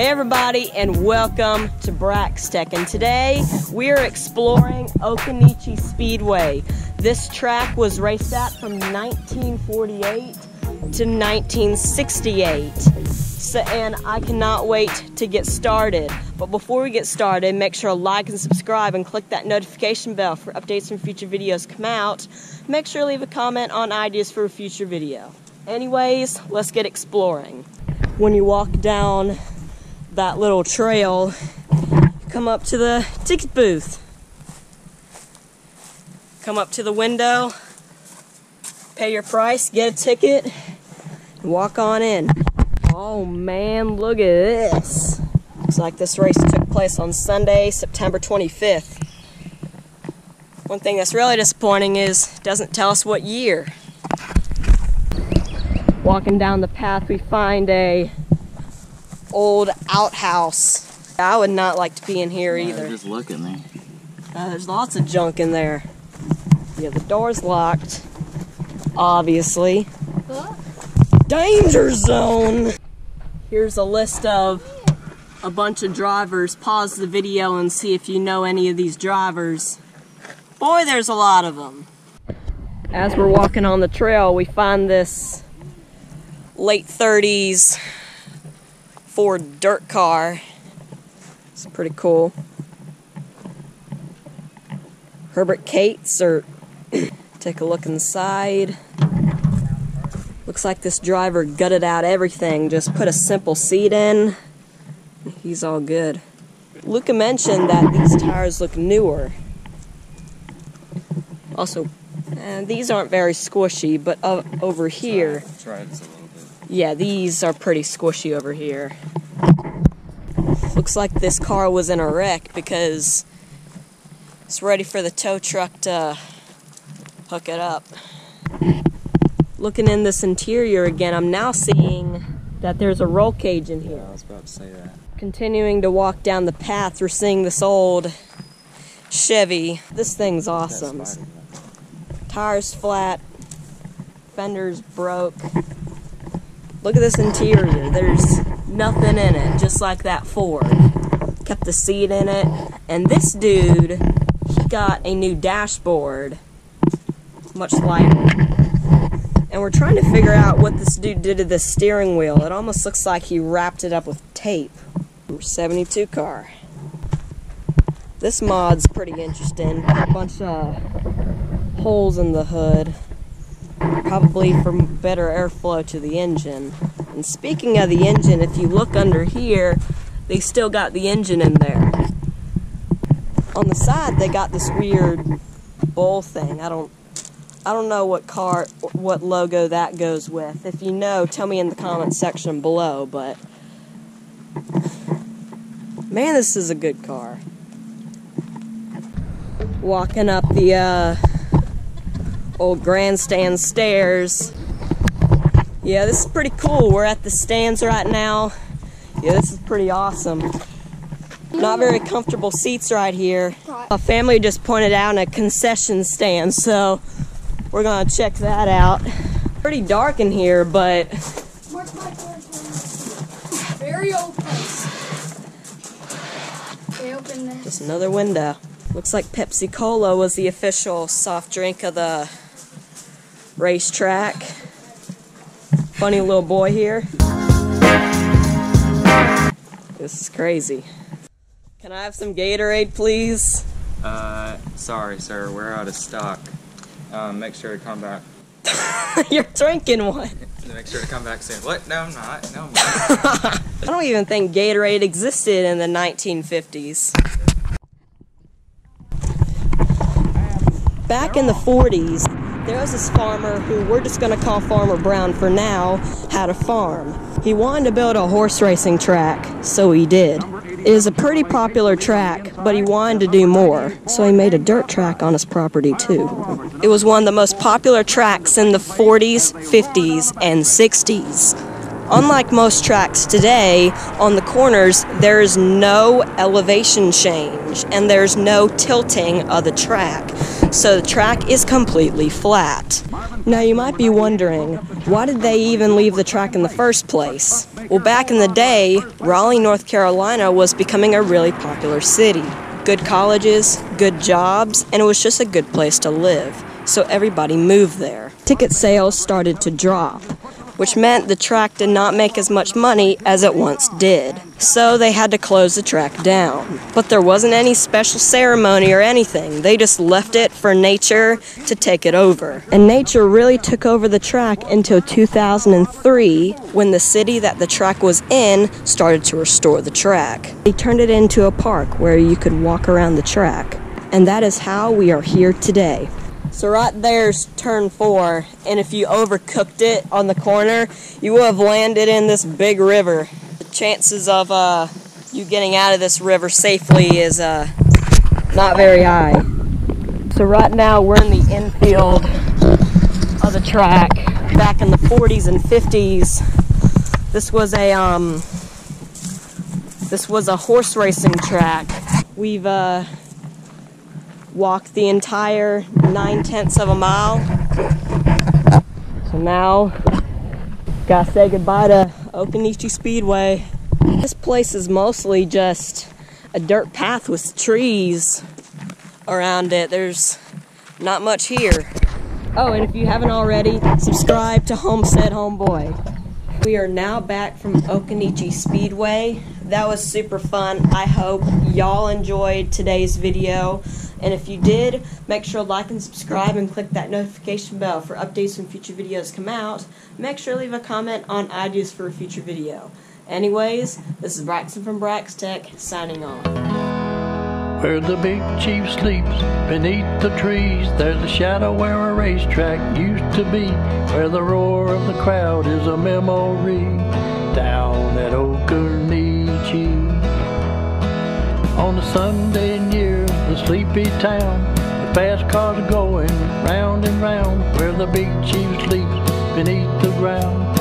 Hey everybody and welcome to Braxtech and today we are exploring Occoneechee Speedway. This track was raced at from 1948 to 1968 so, and I cannot wait to get started. But before we get started make sure to like and subscribe and click that notification bell for updates when future videos come out. Make sure to leave a comment on ideas for a future video. Anyways, let's get exploring. When you walk down that little trail, come up to the ticket booth. Come up to the window, pay your price, get a ticket, walk on in. Oh man, look at this. Looks like this race took place on Sunday, September 25th. One thing that's really disappointing is doesn't tell us what year. Walking down the path we find a old outhouse. I would not like to be in here either. Just look at me. Uh, there's lots of junk in there. Yeah, the door's locked. Obviously. Danger zone! Here's a list of a bunch of drivers. Pause the video and see if you know any of these drivers. Boy, there's a lot of them. As we're walking on the trail, we find this late 30s Ford dirt car. It's pretty cool. Herbert Cates, or take a look inside. Looks like this driver gutted out everything, just put a simple seat in. He's all good. Luca mentioned that these tires look newer. Also, uh, these aren't very squishy, but uh, over here, Try this a little bit. yeah, these are pretty squishy over here. Looks like this car was in a wreck because it's ready for the tow truck to hook it up. Looking in this interior again, I'm now seeing that there's a roll cage in Yeah, here. I was about to say that. Continuing to walk down the path, we're seeing this old Chevy. This thing's awesome. Tires flat, fenders broke. Look at this interior. There's nothing in it, just like that Ford. Kept the seat in it. And this dude, he got a new dashboard, much lighter. And we're trying to figure out what this dude did to the steering wheel. It almost looks like he wrapped it up with tape. Number 72 car. This mod's pretty interesting. A bunch of holes in the hood, probably for better airflow to the engine. And speaking of the engine, if you look under here, they still got the engine in there. On the side, they got this weird bull thing. I don't, I don't know what car, what logo that goes with. If you know, tell me in the comment section below. But man, this is a good car. Walking up the uh, old grandstand stairs. Yeah, this is pretty cool. We're at the stands right now. Yeah, this is pretty awesome. Not very comfortable seats right here. A family just pointed out a concession stand, so we're gonna check that out. Pretty dark in here, but Very old place. They open this. just another window. Looks like Pepsi Cola was the official soft drink of the racetrack. Funny little boy here. This is crazy. Can I have some Gatorade, please? Uh, sorry, sir. We're out of stock. Um, make sure to come back. You're drinking one. Make sure to come back soon. What? No, I'm not. No, I'm not. I don't even think Gatorade existed in the 1950s. Back in the 40s, there was this farmer who we're just going to call Farmer Brown for now, had a farm. He wanted to build a horse racing track, so he did. It is a pretty popular track, but he wanted to do more, so he made a dirt track on his property too. It was one of the most popular tracks in the 40s, 50s, and 60s. Unlike most tracks today, on the corners there is no elevation change and there's no tilting of the track. So the track is completely flat. Now you might be wondering, why did they even leave the track in the first place? Well, back in the day, Raleigh, North Carolina was becoming a really popular city. Good colleges, good jobs, and it was just a good place to live, so everybody moved there. Ticket sales started to drop, which meant the track did not make as much money as it once did. So they had to close the track down. But there wasn't any special ceremony or anything. They just left it for nature to take it over. And nature really took over the track until 2003 when the city that the track was in started to restore the track. They turned it into a park where you could walk around the track. And that is how we are here today. So right there's turn four, and if you overcooked it on the corner, you would have landed in this big river. The chances of uh, you getting out of this river safely is uh, not very high. So right now we're in the infield of the track. Back in the 40s and 50s, this was a um, this was a horse racing track. We've uh, walked the entire nine tenths of a mile. So now, gotta say goodbye to Occoneechee Speedway. This place is mostly just a dirt path with trees around it. There's not much here. Oh, and if you haven't already, subscribe to Homestead Homeboy. We are now back from Occoneechee Speedway. That was super fun. I hope y'all enjoyed today's video. And if you did, make sure to like and subscribe and click that notification bell for updates when future videos come out. Make sure to leave a comment on ideas for a future video. Anyways, this is Braxton from Brax Tech signing off. Where the big chief sleeps beneath the trees, there's a shadow where a racetrack used to be. Where the roar of the crowd is a memory down at Occoneechee. Sunday near the sleepy town, the fast cars going round and round. Where the big chief sleeps beneath the ground.